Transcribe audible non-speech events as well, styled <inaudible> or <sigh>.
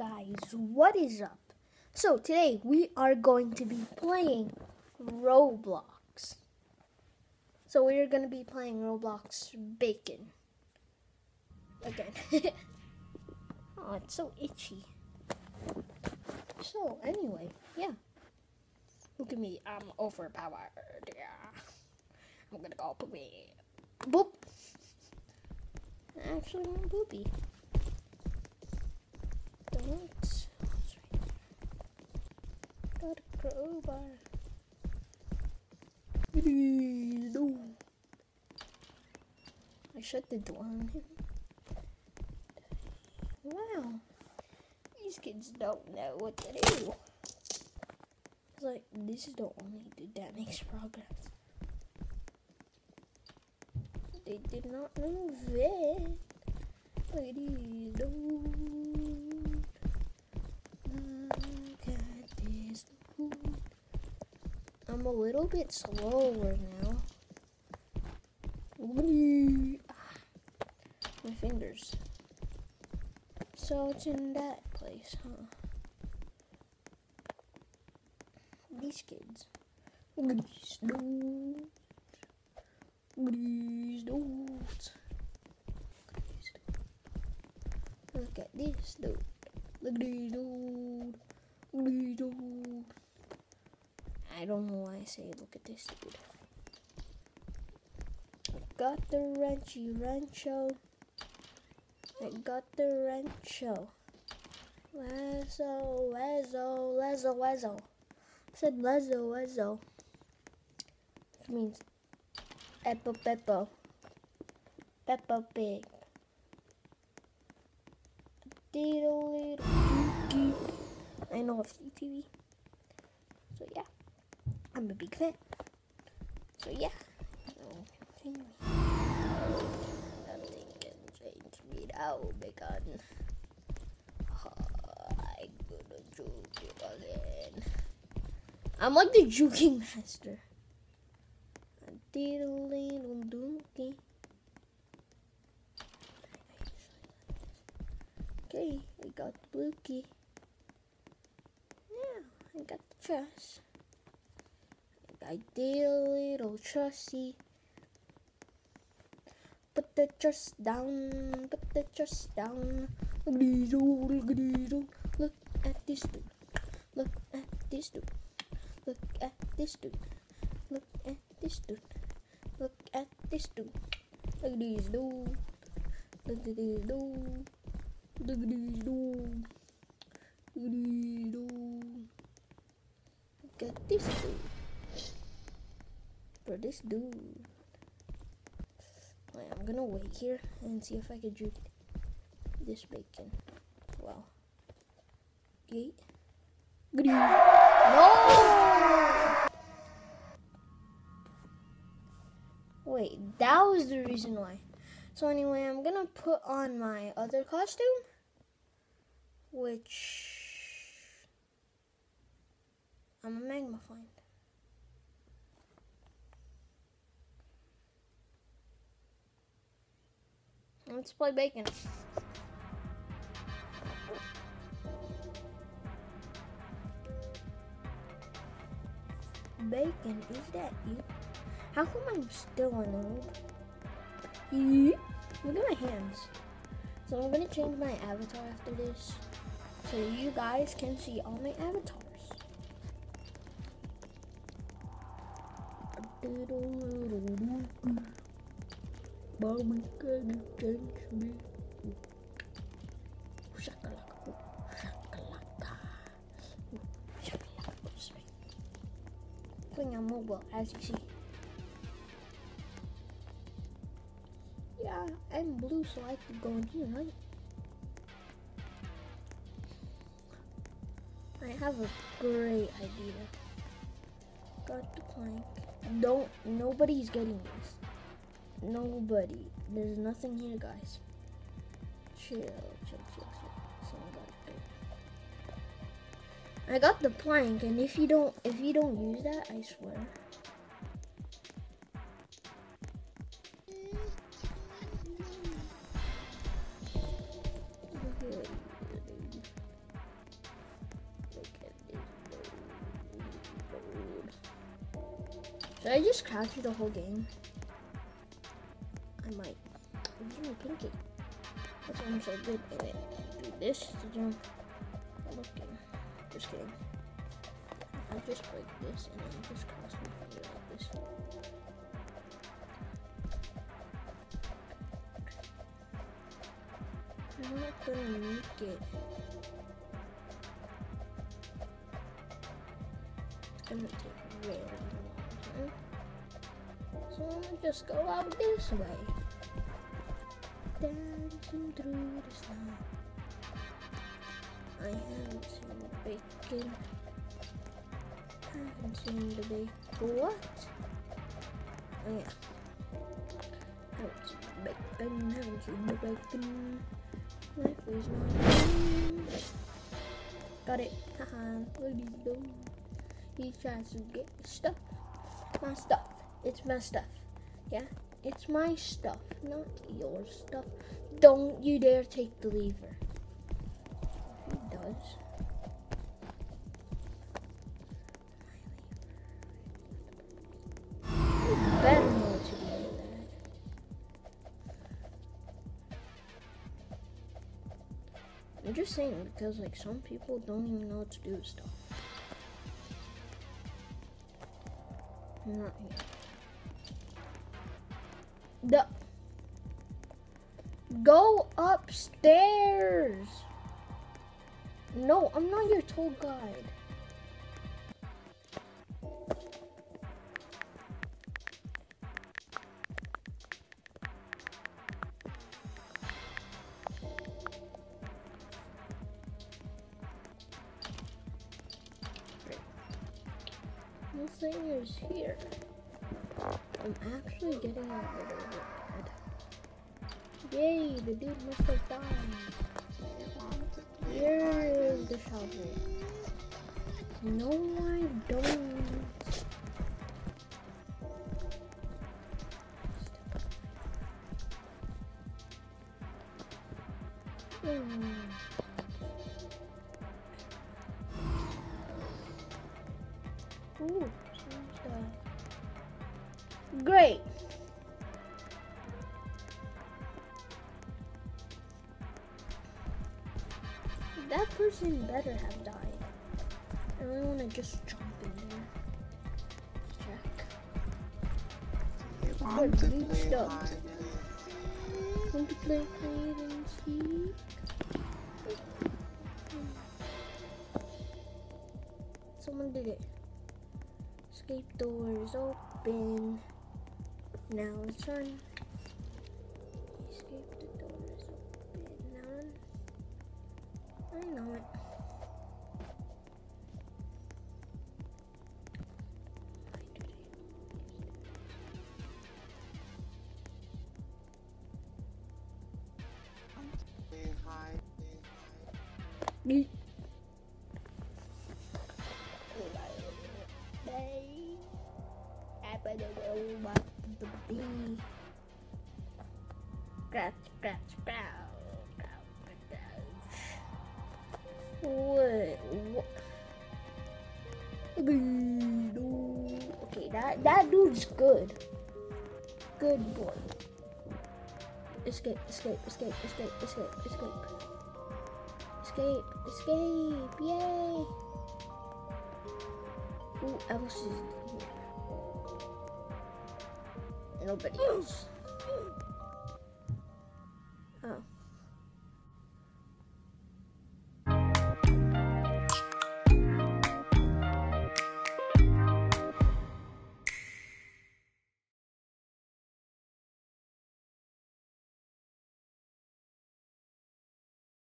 guys, what is up? So today we are going to be playing Roblox. So we are going to be playing Roblox Bakon. Again. <laughs> oh, it's so itchy. So anyway, yeah. Look at me, I'm overpowered. Yeah. I'm gonna go poopy. Boop. Actually, I'm poopy. Don't. Got a crowbar. No. I shut the door on him. Wow. These kids don't know what to do. It's like, this is the only dude that makes progress. They did not move it. Look at these dude. Look at this dude. I'm a little bit slower now. Ah, My fingers. So it's in that place, huh? These kids. Look at these dudes. Look at these dudes. Look at this dude. Look at these dude. Look at these dude. I don't know why I say look at dude. I got the wrenchy wrencho. I got the wrencho. Lezo, lezo, lezo, lezo. I said lezo, lezo. Which means Eppo Peppo. Peppa Pig. Diddle. I know of CTV. So yeah. I'm a big fan. So yeah. Nothing can change me now, bacon. I'm gonna juke you again. I'm like the juking master. I did a little dookie. Okay, I got the blue key. Yeah, I got the trust. I did little trusty. Put the trust down, put the trust down. Look at these dude, look at these dude. Look at this dude. Look at this dude. Look at this dude. Look at this dude. Look at this dude. Look at these dude. Look at these dude. Look at these dude. Look at these dude. Look at this dude. For this dude. I'm gonna wait here and see if I can juke this bacon. Well. Yeet. No! Wait, that was the reason why. So anyway, I'm gonna put on my other costume, which I'm a magma find. Let's play bacon. Bacon, is that you? How come I'm still a noob? Look at my hands. So I'm gonna change my avatar after this. So you guys can see all my avatars. Mama gonna change me. Shakalaka, shakalaka, shakalaka. Playing on mobile, as you see. Yeah, I'm blue, so I could go in here, right? I have a great idea. Got the plank. Don't, nobody's getting this nobody. There's nothing here, guys. Chill, chill, chill, chill. So I got it. I got the plank, and if you don't, if you don't use that, I swear. Should I just crash through the whole game? Pinky. That's why I'm so good at it. Do this to jump. I'm looking. Just kidding. I just break this and then just cross my finger like this. I'm not gonna make it. It's gonna take really long time. So I'm gonna just go out this way. Dancing through the snow. I haven't seen bacon. I haven't seen the bacon. Oh what? Oh yeah. Haven't seen the bacon. Haven't seen the bacon. Life is not. Got it. Haha. Do you do? He tries to get stuff. My stuff. It's my stuff. Yeah? It's my stuff, not your stuff. Don't you dare take the lever. He does. I'm just saying because like some people don't even know what to do stuff. Not here. The Go upstairs. No, I'm not your tour guide. Nothing is here. I'm actually getting a little bit mad. Yay, the dude must have died. Here is the shovel. No, I don't. Hmm. That person better have died. I really want to just jump in there. Check. Want to Good play stuff. hide and Want to play hide and seek? Someone did it. Escape door is open. Now let's run. And Yeet. Scratch, scratch, scratch. What? Okay, that, that dude's good. Good boy. Escape, escape, escape, escape, escape, escape. Escape, escape, yay! Who else is here? Nobody else. Oh.